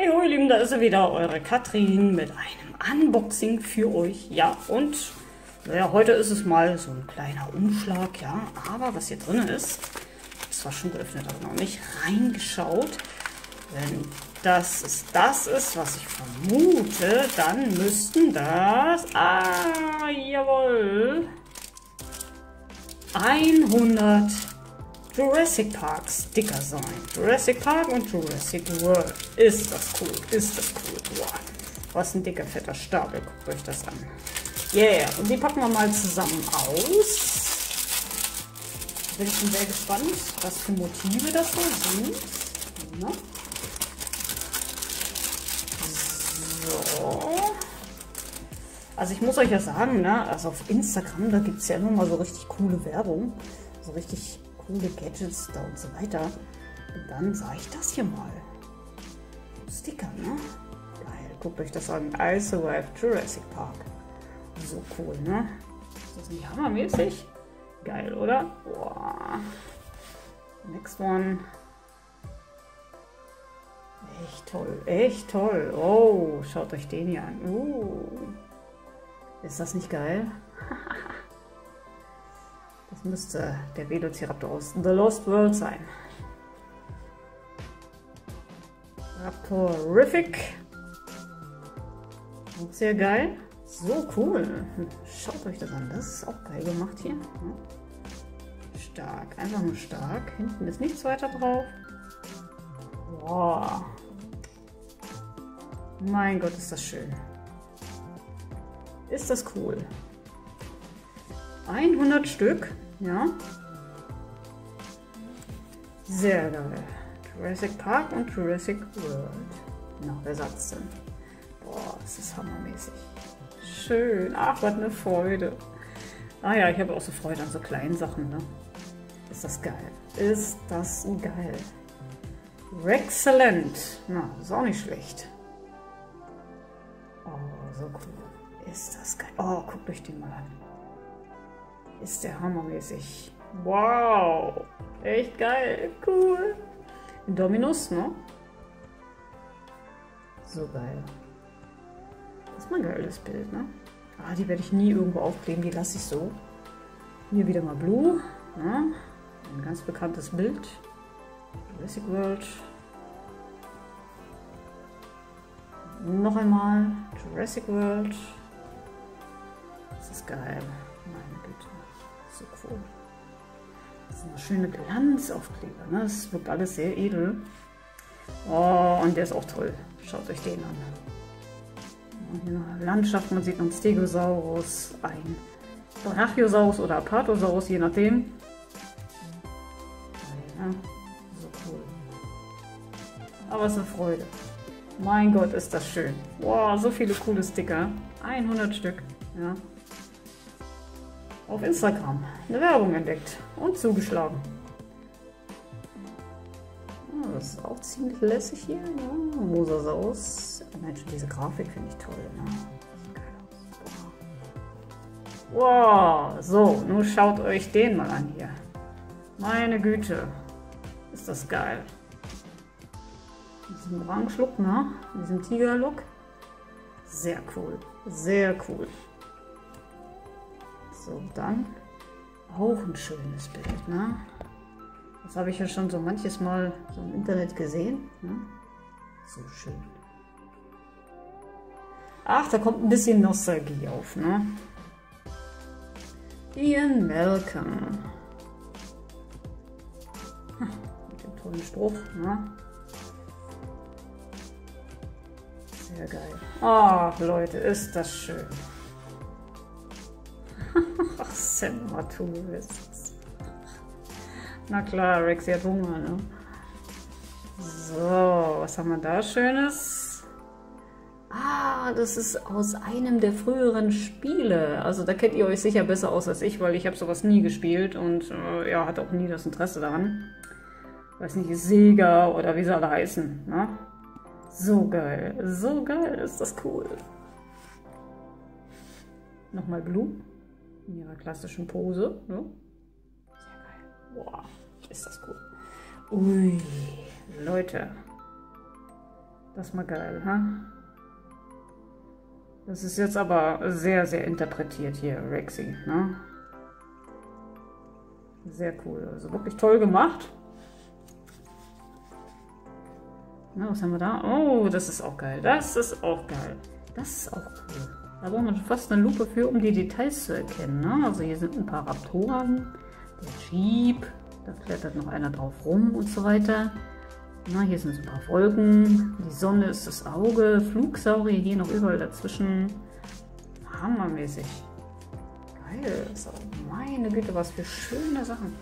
Hey ho, ihr Lieben, da ist er wieder, eure Katrin mit einem Unboxing für euch. Ja, und naja, heute ist es mal so ein kleiner Umschlag, ja. Aber was hier drin ist, ist zwar schon geöffnet, aber noch nicht reingeschaut. Wenn das ist, das ist, was ich vermute, dann müssten das, ah, jawohl, 100 Jurassic Park Sticker sein. Jurassic Park und Jurassic World. Ist das cool, ist das cool. Wow. Was ein dicker, fetter Stapel. Guckt euch das an. Yeah, und die packen wir mal zusammen aus. Bin ich schon sehr gespannt, was für Motive das so sind. Na? So. Also ich muss euch ja sagen, ne, also auf Instagram, da gibt es ja immer mal so richtig coole Werbung. So richtig coole Gadgets da und so weiter. Und dann sah ich das hier mal. Sticker, ne? Geil, guckt euch das an. I Survived Jurassic Park. So cool, ne? Ist das nicht hammermäßig? Geil, oder? Boah. Next one. Echt toll, echt toll. Oh, schaut euch den hier an. Uh. Ist das nicht geil? Das müsste der Velociraptor aus The Lost World sein. Raptorific. Auch sehr geil. So cool. Schaut euch das an. Das ist auch geil gemacht hier. Stark. Einfach nur stark. Hinten ist nichts weiter drauf. Boah. Mein Gott, ist das schön. Ist das cool. 100 Stück, ja. Sehr geil. Jurassic Park und Jurassic World. Noch wer sagt's denn? Boah, das ist hammermäßig. Schön. Ach, was eine Freude. Ah ja, ich habe auch so Freude an so kleinen Sachen, ne? Ist das geil. Ist das geil. Rexcellent. Na, ist auch nicht schlecht. Oh, so cool. Ist das geil. Oh, guckt euch den mal an ist der hammermäßig. Wow, echt geil, cool. Dominus, ne? So geil. Das ist mal ein geiles Bild, ne? Ah, die werde ich nie irgendwo aufkleben, die lasse ich so. Hier wieder mal Blue, ne? Ein ganz bekanntes Bild. Jurassic World. Noch einmal Jurassic World. Das ist geil. So cool. Das ist eine schöne Glanzaufkleber. Ne? Das wirkt alles sehr edel. Oh, und der ist auch toll. Schaut euch den an. Landschaft, man sieht einen Stegosaurus, ein Brachiosaurus oder Apatosaurus, je nachdem. Ja, so cool. Aber es ist eine Freude. Mein Gott, ist das schön. Wow, so viele coole Sticker. 100 Stück. Ja auf Instagram eine Werbung entdeckt und zugeschlagen. Ja, das ist auch ziemlich lässig hier. Ja. Mosasaurus. Mensch, diese Grafik finde ich toll. Ne? Wow, so, nun schaut euch den mal an hier. Meine Güte, ist das geil. Diesen Orange-Look, ne? Diesen Tiger-Look. Sehr cool, sehr cool. So, dann auch ein schönes Bild, ne? Das habe ich ja schon so manches Mal so im Internet gesehen. Ne? So schön. Ach, da kommt ein bisschen Nostalgie auf, ne? Ian Malcolm. Mit dem tollen Spruch, ne? Sehr geil. Ach, Leute, ist das schön. Ach, Sematourist. Na klar, Rexy hat Hunger, ne? So, was haben wir da Schönes? Ah, das ist aus einem der früheren Spiele. Also da kennt ihr euch sicher besser aus als ich, weil ich habe sowas nie gespielt und äh, ja, hatte auch nie das Interesse daran. Weiß nicht, Sega oder wie sie alle heißen, ne? So geil, so geil, ist das cool. Nochmal Blue in ihrer klassischen Pose. Ne? Sehr geil. Boah, ist das cool. Ui, Leute. Das ist mal geil, ha? Das ist jetzt aber sehr, sehr interpretiert hier, Rexy, ne? Sehr cool, also wirklich toll gemacht. Na, was haben wir da? Oh, das ist auch geil. Das ist auch geil. Das ist auch cool. Da braucht man fast eine Lupe für, um die Details zu erkennen. Ne? Also hier sind ein paar Raptoren, der Jeep, da klettert noch einer drauf rum und so weiter. Na, hier sind so ein paar Wolken, die Sonne ist das Auge, Flugsaurier hier noch überall dazwischen. Hammermäßig. Geil, so, meine Güte, was für schöne Sachen.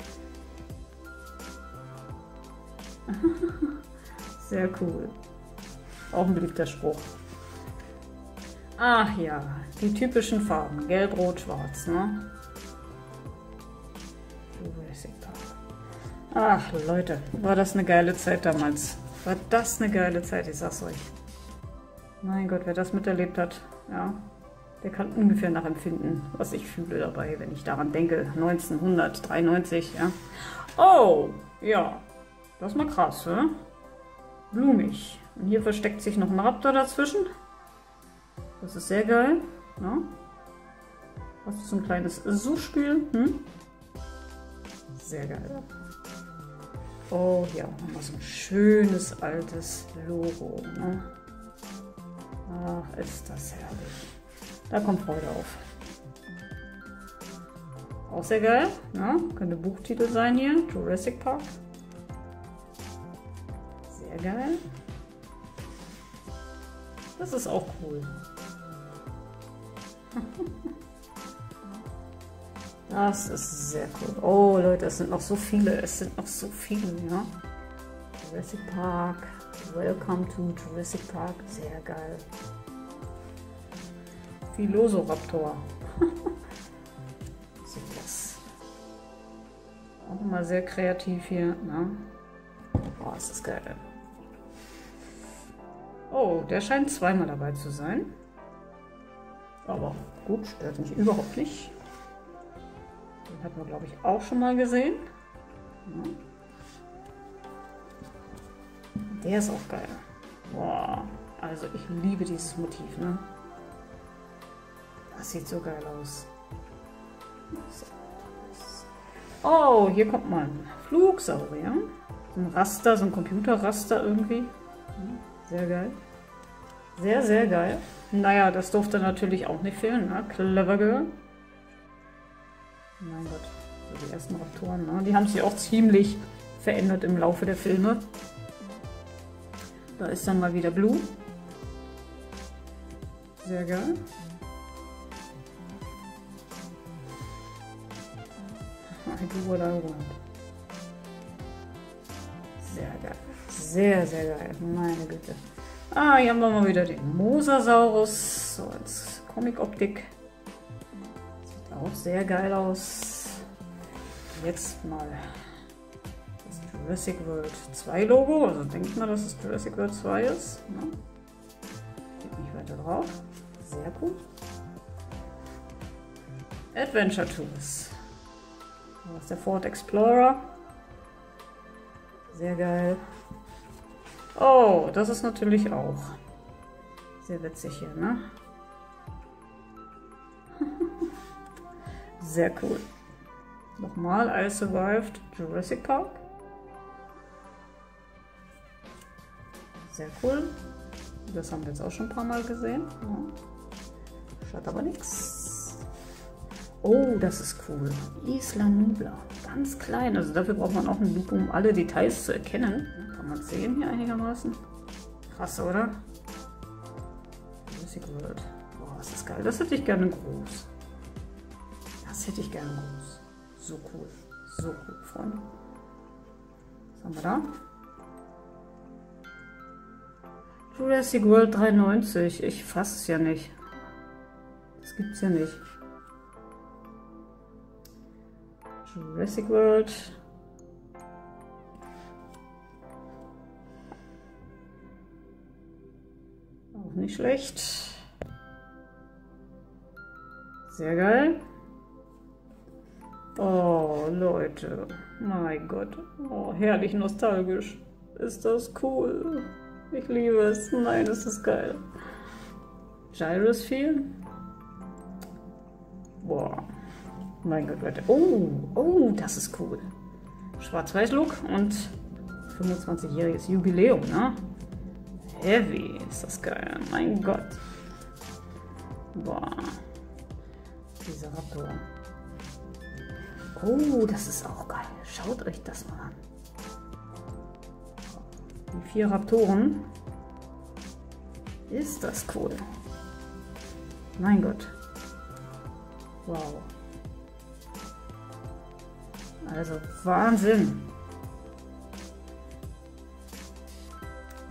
Sehr cool. Auch ein beliebter Spruch. Ach ja, die typischen Farben. Gelb, Rot, Schwarz, ne? Ach Leute, war das eine geile Zeit damals. War das eine geile Zeit, ich sag's euch. Mein Gott, wer das miterlebt hat, ja, der kann ungefähr nachempfinden, was ich fühle dabei, wenn ich daran denke. 1993, ja. Oh, ja, das ist mal krass, ne? Blumig. Und hier versteckt sich noch ein Raptor dazwischen. Das ist sehr geil. Ja. Was ist so ein kleines Suchspiel? Hm? Sehr geil. Oh, auch nochmal so ein schönes altes Logo. Ne? Ach, ist das herrlich. Da kommt Freude auf. Auch sehr geil. Ne? Könnte Buchtitel sein hier. Jurassic Park. Sehr geil. Das ist auch cool. Das ist sehr cool. Oh Leute, es sind noch so viele. Es sind noch so viele, ja. Jurassic Park. Welcome to Jurassic Park. Sehr geil. Philosopher. so das. Auch mal sehr kreativ hier. Ne? Oh, ist das geil. Oh, der scheint zweimal dabei zu sein. Aber gut, stört mich überhaupt nicht. Den hatten wir, glaube ich, auch schon mal gesehen. Der ist auch geil. Boah, also ich liebe dieses Motiv, ne? Das sieht so geil aus. Oh, hier kommt mal ein Flugsaurier. So ein Raster, so ein Computerraster irgendwie. Sehr geil. Sehr, sehr geil. Naja, das durfte natürlich auch nicht fehlen. Ne? Clever Girl. Mein Gott, so die ersten Raptoren. Ne? Die haben sich auch ziemlich verändert im Laufe der Filme. Da ist dann mal wieder Blue. Sehr geil. Do what I want. Sehr geil. Sehr, sehr geil. Meine Güte. Ah, hier haben wir mal wieder den Mosasaurus. So als Comic-Optik. Sieht auch sehr geil aus. Jetzt mal das Jurassic World 2 Logo. Also denke ich mal, dass es Jurassic World 2 ist. Ja. Geht nicht weiter drauf. Sehr cool. Adventure Tours. Das ist der Ford Explorer. Sehr geil. Oh, das ist natürlich auch sehr witzig hier, ne? sehr cool. Nochmal, I survived Jurassic Park. Sehr cool. Das haben wir jetzt auch schon ein paar Mal gesehen. Schaut aber nichts. Oh, das ist cool. Isla Nubla. Ganz klein. Also dafür braucht man auch eine Lupe, um alle Details zu erkennen. Kann man sehen hier einigermaßen? Krass, oder? Music World. Boah, das ist geil. Das hätte ich gerne groß. Das hätte ich gerne groß. So cool. So cool, Freunde. Was haben wir da? Jurassic World 93. Ich fasse es ja nicht. Das gibt's ja nicht. Jurassic World nicht schlecht. Sehr geil. Oh, Leute. Mein Gott. Oh, herrlich nostalgisch. Ist das cool. Ich liebe es. Nein, das ist geil. Gyrosphere. Boah. Mein Gott, Leute. Oh, oh, das ist cool. Schwarz-Weiß-Look und 25-jähriges Jubiläum, ne? Heavy, ist das geil. Mein Gott. Boah. Dieser Raptor. Oh, das ist auch geil. Schaut euch das mal an. Die vier Raptoren. Ist das cool. Mein Gott. Wow. Also Wahnsinn.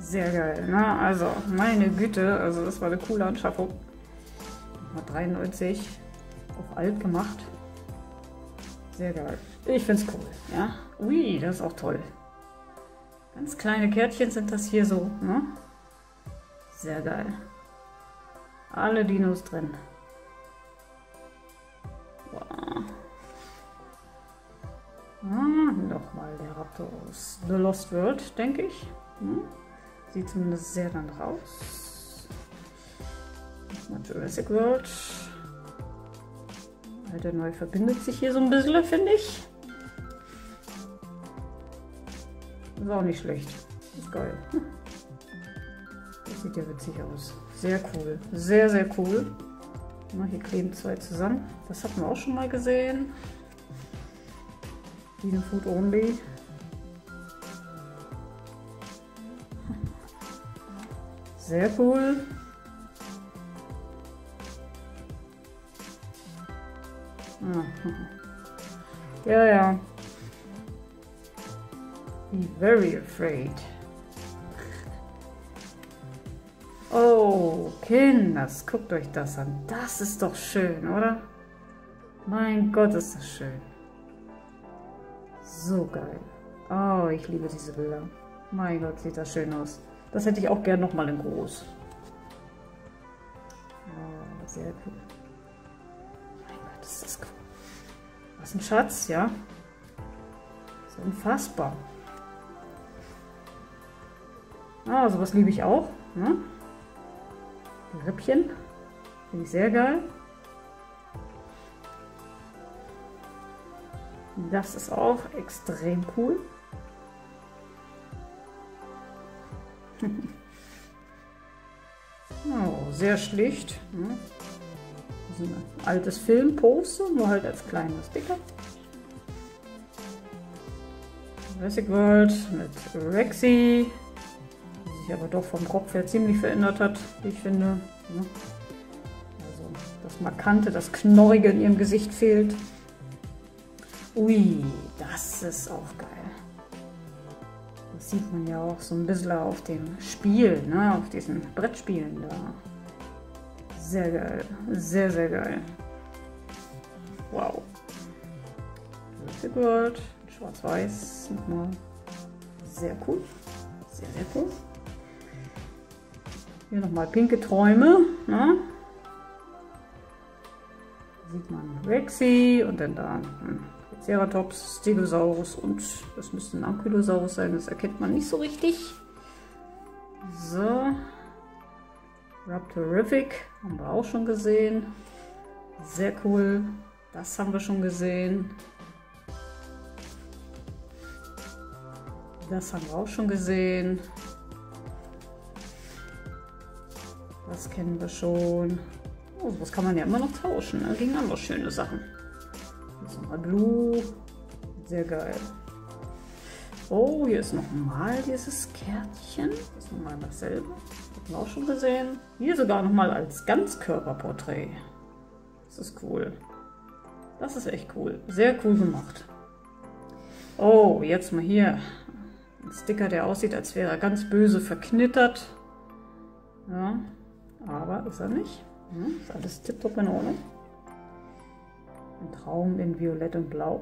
Sehr geil, ne? Also, meine Güte, also das war eine coole Anschaffung. Mal 93 auf alt gemacht. Sehr geil. Ich finde es cool, ja? Ui, das ist auch toll. Ganz kleine Kärtchen sind das hier so, ne? Sehr geil. Alle Dinos drin. Wow. Ah, Nochmal der Raptor aus The Lost World, denke ich. Hm? Sieht zumindest sehr danach aus. Mal Jurassic World. Alter neu verbindet sich hier so ein bisschen, finde ich. Ist auch nicht schlecht. Ist geil. Das sieht ja witzig aus. Sehr cool. Sehr, sehr cool. Hier kleben zwei zusammen. Das hatten wir auch schon mal gesehen. Vegan Food Only. Sehr cool. Ja, ja. Be very afraid. Oh, Kinders, guckt euch das an. Das ist doch schön, oder? Mein Gott, ist das schön. So geil. Oh, ich liebe diese Bilder. Mein Gott, sieht das schön aus. Das hätte ich auch gern nochmal in groß. Oh, sehr cool. Mein Gott, ist das cool. Was ein Schatz, ja? Das ist unfassbar. Ah, sowas liebe ich auch. Ne? Die Rippchen. Finde ich sehr geil. Das ist auch extrem cool. oh, sehr schlicht. Ne? Ist ein altes Filmposter, nur halt als kleiner Sticker. Jurassic World mit Rexy, die sich aber doch vom Kopf her ziemlich verändert hat, wie ich finde. Ne? Also das Markante, das Knorrige in ihrem Gesicht fehlt. Ui, das ist auch geil. Sieht man ja auch so ein bisschen auf dem Spiel, ne? auf diesen Brettspielen da. Sehr geil, sehr, sehr geil. Wow. World, schwarz-weiß, nochmal. Sehr cool, sehr, sehr cool. Hier nochmal pinke Träume. Ne? sieht man Rexy und dann da Ceratops, Stegosaurus und das müsste ein Ankylosaurus sein, das erkennt man nicht so richtig. So. Raptorific haben wir auch schon gesehen. Sehr cool. Das haben wir schon gesehen. Das haben wir auch schon gesehen. Das kennen wir schon. Oh, sowas kann man ja immer noch tauschen ne? gegen andere schöne Sachen. Nochmal Blue. Sehr geil. Oh, hier ist nochmal dieses Kärtchen. Das ist nochmal dasselbe. Hatten wir auch schon gesehen. Hier sogar nochmal als Ganzkörperporträt. Das ist cool. Das ist echt cool. Sehr cool gemacht. Oh, jetzt mal hier. Ein Sticker, der aussieht, als wäre er ganz böse verknittert. Ja, aber ist er nicht. Ja, ist alles tipptopp in Ordnung. Ein Traum in Violett und Blau.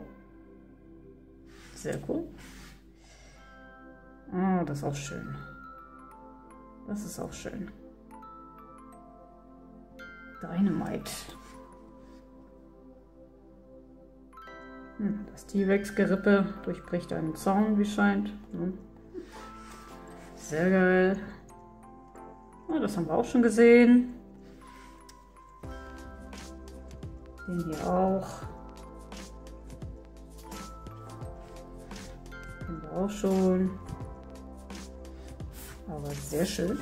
Sehr cool. Ah, das ist auch schön. Das ist auch schön. Dynamite. Hm, das T-Rex-Gerippe durchbricht einen Zaun, wie scheint. Hm. Sehr geil. Ah, das haben wir auch schon gesehen. Den hier auch. Den wir auch schon. Aber sehr schön.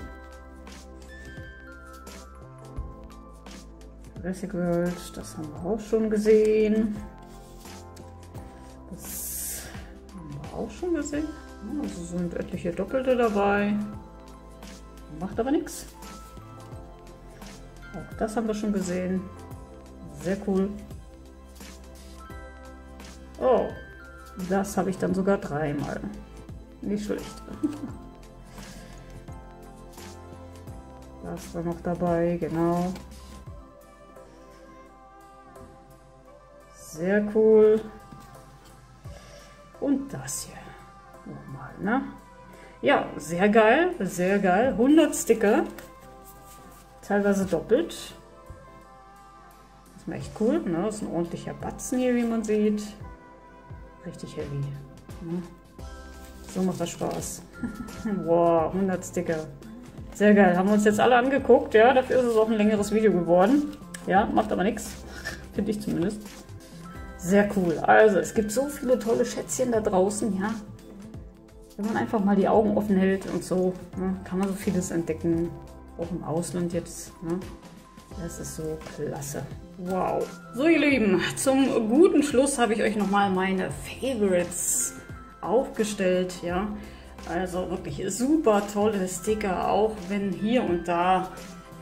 Jurassic World, das haben wir auch schon gesehen. Das haben wir auch schon gesehen. Also sind etliche Doppelte dabei. Macht aber nichts. Auch das haben wir schon gesehen. Sehr cool. Oh, das habe ich dann sogar dreimal. Nicht schlecht. Das war noch dabei, genau. Sehr cool. Und das hier nochmal, ne? Ja, sehr geil, sehr geil. 100 Sticker, teilweise doppelt. Das ist echt cool, ne? Das ist ein ordentlicher Batzen hier, wie man sieht. Richtig heavy. Ne? So macht das Spaß. wow, 100 Sticker. Sehr geil. Haben wir uns jetzt alle angeguckt. Ja, dafür ist es auch ein längeres Video geworden. Ja, macht aber nichts. Finde ich zumindest. Sehr cool. Also, es gibt so viele tolle Schätzchen da draußen, ja. Wenn man einfach mal die Augen offen hält und so, ne, kann man so vieles entdecken. Auch im Ausland jetzt. Ne. Das ist so klasse. Wow. So, ihr Lieben, zum guten Schluss habe ich euch nochmal meine Favorites aufgestellt, ja. Also wirklich super tolle Sticker, auch wenn hier und da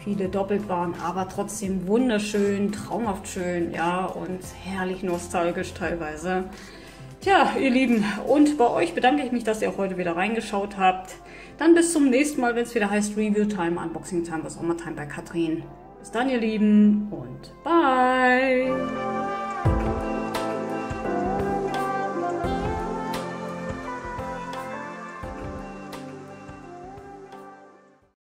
viele doppelt waren, aber trotzdem wunderschön, traumhaft schön, ja, und herrlich nostalgisch teilweise. Tja, ihr Lieben, und bei euch bedanke ich mich, dass ihr auch heute wieder reingeschaut habt. Dann bis zum nächsten Mal, wenn es wieder heißt Review Time, Unboxing Time, was auch immer Time bei Katrin. Bis dann, ihr Lieben, und bye!